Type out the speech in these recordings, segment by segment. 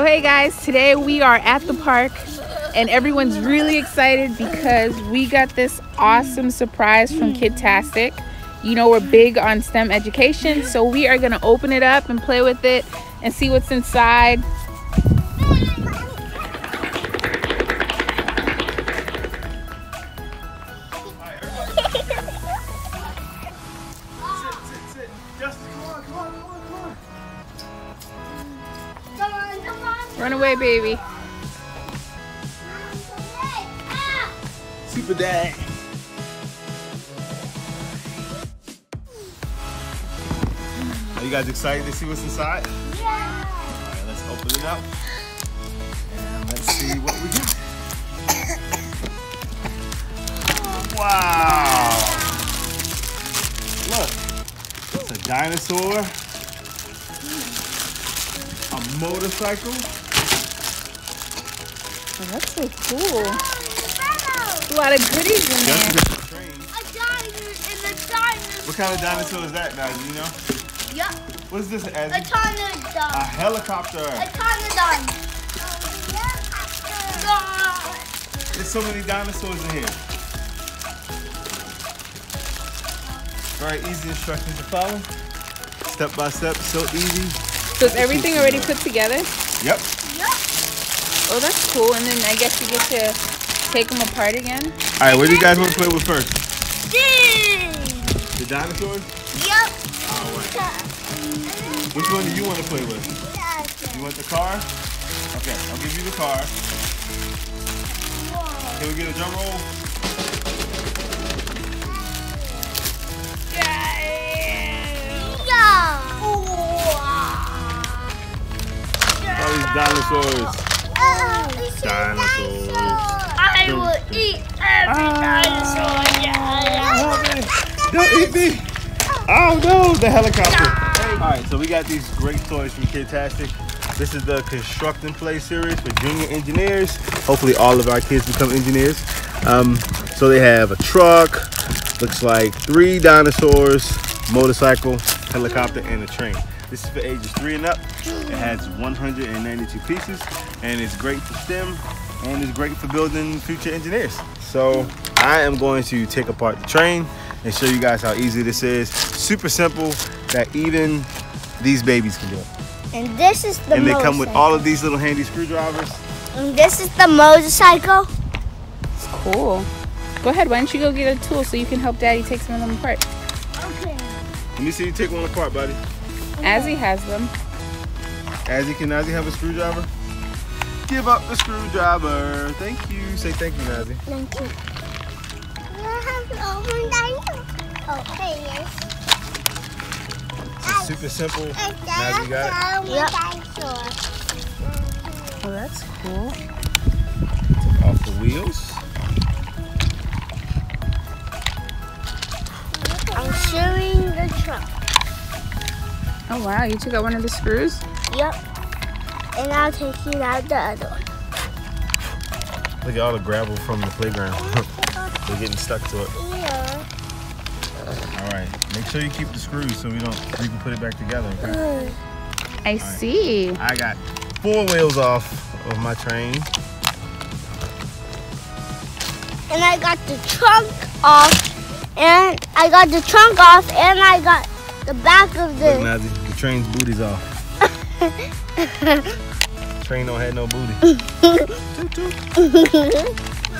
So hey guys, today we are at the park and everyone's really excited because we got this awesome surprise from Kidtastic. You know we're big on STEM education, so we are gonna open it up and play with it and see what's inside. Run away, baby. Super dad. Are you guys excited to see what's inside? Yeah. All right, let's open it up. And let's see what we got. Wow. Look, it's a dinosaur, a motorcycle, Oh, that's so cool. A lot of goodies in just there. a dinosaur and a dinosaur. What kind of dinosaur is that, guys? You know? Yup. What is this, A Ezzy? A helicopter. A pteranodon. There's so many dinosaurs in here. Very easy instructions to follow. Step by step, so easy. So is everything already put together? Yep. Oh, that's cool. And then I guess you get to take them apart again. All right, what do you guys want to play with first? This. The dinosaurs? Yup. Oh, All right. Which one do you want to play with? You want the car? Okay, I'll give you the car. Can we get a drum roll? Yeah! All these dinosaurs. Dinosaurs. Don't eat me! Oh no, the helicopter. Alright, so we got these great toys from Kidtastic. This is the Construct and Play series for junior engineers. Hopefully all of our kids become engineers. Um, so they have a truck, looks like three dinosaurs, motorcycle, helicopter, and a train. This is for ages three and up. It has 192 pieces and it's great for STEM and it's great for building future engineers. So I am going to take apart the train and show you guys how easy this is. Super simple that even these babies can do it. And this is the and they come with all of these little handy screwdrivers. And this is the motorcycle. It's cool. Go ahead. Why don't you go get a tool so you can help Daddy take some of them apart? Okay. Let me see you take one apart, buddy. Azzy has them. Azzy, can Azzy have a screwdriver? Give up the screwdriver. Thank you. Say thank you, Nazzy. Thank you. Oh, okay, yes. It's super simple. Nazzy got it. Yep. Oh, that's cool. Off the wheels. I'm showing the truck. Oh wow, you took out one of the screws? Yep. And I'll take you out the other one. Look at all the gravel from the playground. They're getting stuck to it. Yeah. All right. Make sure you keep the screws so we don't we can put it back together. Okay? I see. I got four wheels off of my train. And I got the trunk off. And I got the trunk off. And I got the back of Look, the. Nazzy, the train's booty's off. Train don't have no booty. Toot,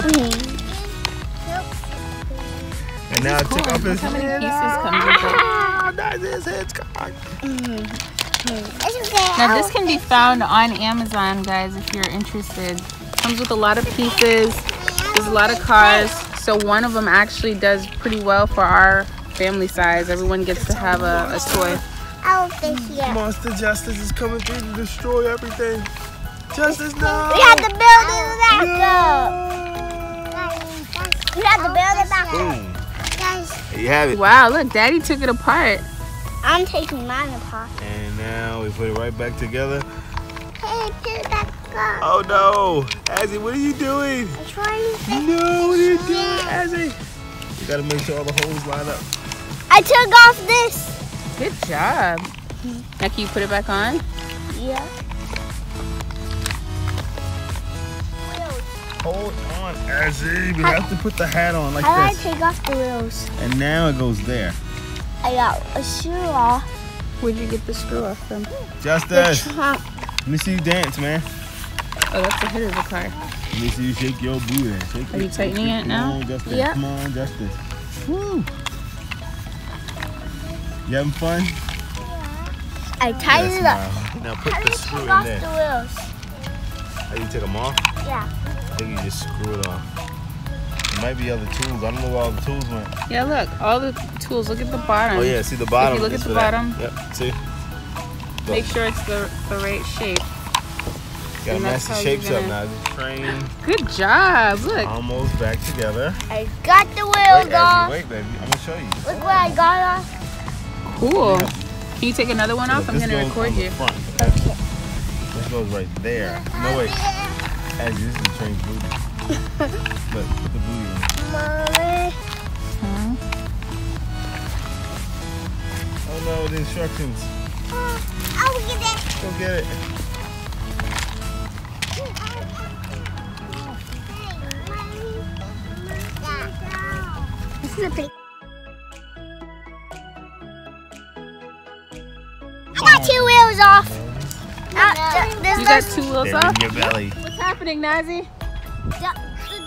toot. And now I took off his head pieces off. come with it? Ah, that's his head's cocked. It's okay. Now this can be found on Amazon, guys, if you're interested. Comes with a lot of pieces. There's a lot of cars. So one of them actually does pretty well for our family size. Everyone gets to have a, a toy. I don't think yet. Monster Justice is coming through to destroy everything. Justice, no! We have to build it back up. We have to build it back up. Boom. There you have it. Wow, look, Daddy took it apart. I'm taking mine apart. And now we put it right back together. Hey, put it back up. Oh no! Azzy, what are you doing? I'm trying to fix No, what are you doing, Azzy? You gotta make sure all the holes line up. I took off this. Good job. Mm-hmm. Now can you put it back on? Yeah. Hold on, Azzy. We have to put the hat on like How do I this. take off the wheels? And now it goes there. I got a shoe off. Where'd you get the screw off from? The Justice, let me see you dance, man. Oh, that's the hood of the car. Let me see you shake your booty. Shake Are you tightening shake it now? Come on, Justice. Yeah. Come on, Justice. Woo. You having fun? I tied it up. Now, now put How do the you screw take in off there. the wheels? How you take them off? Yeah. I think you just screw it off. There might be other tools. I don't know where all the tools went. Yeah, look, all the tools. Look at the bottom. Oh yeah, see the bottom. look at the for that. bottom. Yep. See. Go. Make sure it's the, the right shape. Gotta and match the shapes you're up gonna- now. Train Good job. Look. almost back together. I got the Wait, wheels Abby, off. wait, baby. I'm gonna show you. Look what I got off. Cool. Can you take another one off? Look, I'm gonna record on the you. Front. Okay. This goes right there. No wait. As this is the train's booty. Look, put the booty in. Mommy. Hmm? Oh no, the instructions. I'll get it. Go get it. This is a pretty. I got two wheels off. Now, this You got two wheels off? in your belly. Happening, Nazzy? the,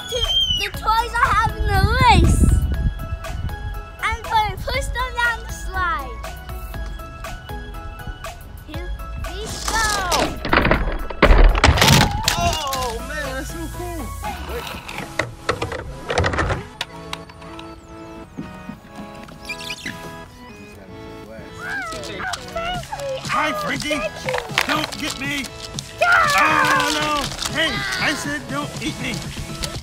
the, the toys are having a race. I'm going to push them down the slide. Don't get me. Oh no. Hey, I said don't eat me.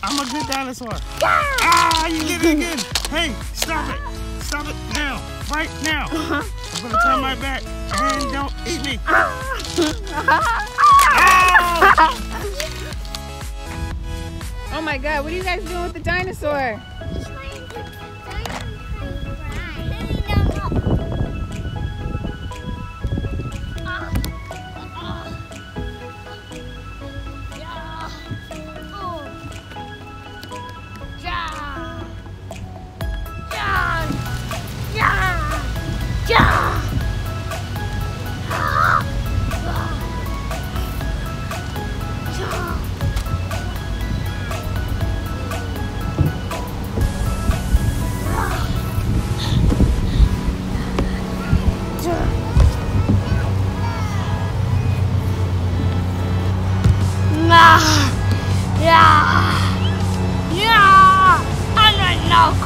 I'm a good dinosaur. Ah, you did it again. Hey, stop it. Stop it now. Right now. Uh-huh. I'm gonna turn my back and don't eat me. Ah! Ah! Oh my god, what are you guys doing with the dinosaur?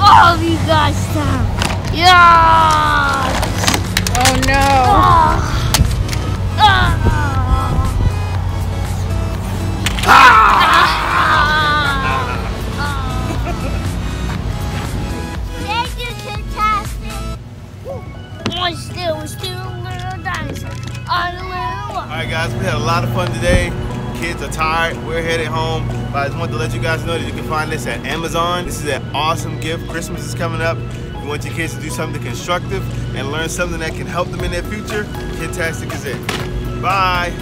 All of you guys down. Yeah. Oh no. Ah. Thank you, Fantastic. I still was still a little dinosaur. On a little All right, guys, we had a lot of fun today. Kids are tired. We're headed home. But I just want to let you guys know that you can find this at Amazon. This is an awesome gift. Christmas is coming up. You want your kids to do something constructive and learn something that can help them in their future. Kidtastic is it. Bye.